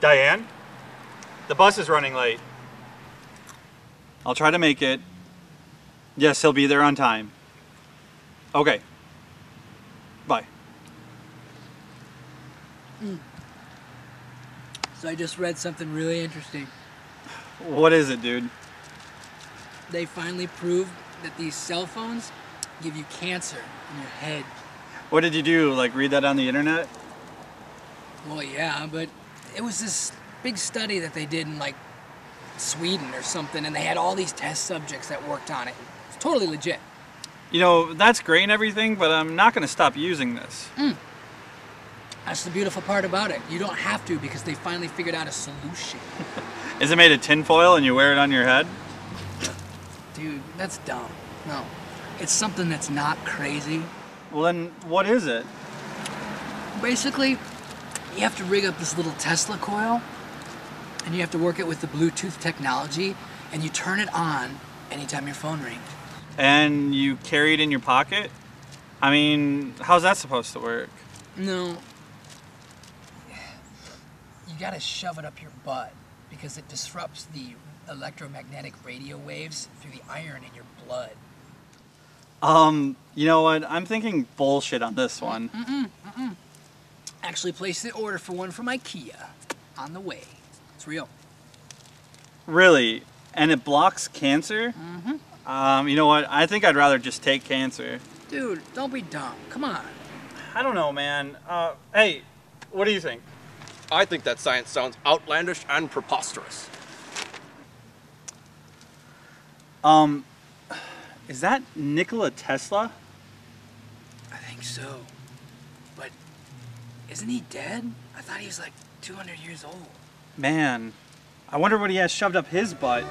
Diane? The bus is running late. I'll try to make it. Yes, he'll be there on time. Okay. Bye. So I just read something really interesting. What is it, dude? They finally proved that these cell phones give you cancer in your head. What did you do? Like read that on the internet? Well, yeah, but it was this big study that they did in like Sweden or something, and they had all these test subjects that worked on it. It's totally legit. You know, that's great and everything, but I'm not going to stop using this. Mm. That's the beautiful part about it. You don't have to because they finally figured out a solution. Is it made of tinfoil and you wear it on your head? Dude, that's dumb. No. It's something that's not crazy. Well, then what is it? Basically, you have to rig up this little Tesla coil, and you have to work it with the Bluetooth technology, and you turn it on anytime your phone rings. And you carry it in your pocket? I mean, how's that supposed to work? No. You gotta shove it up your butt because it disrupts the electromagnetic radio waves through the iron in your blood. Um, you know what? I'm thinking bullshit on this one. Actually, placed the order for one from IKEA. On the way. It's real. Really? And it blocks cancer? Mm-hmm. Um, you know what? I think I'd rather just take cancer. Dude, don't be dumb. Come on. I don't know, man. Uh, hey, what do you think? I think that science sounds outlandish and preposterous. Um, is that Nikola Tesla? I think so. But isn't he dead? I thought he was like 200 years old. Man, I wonder what he has shoved up his butt.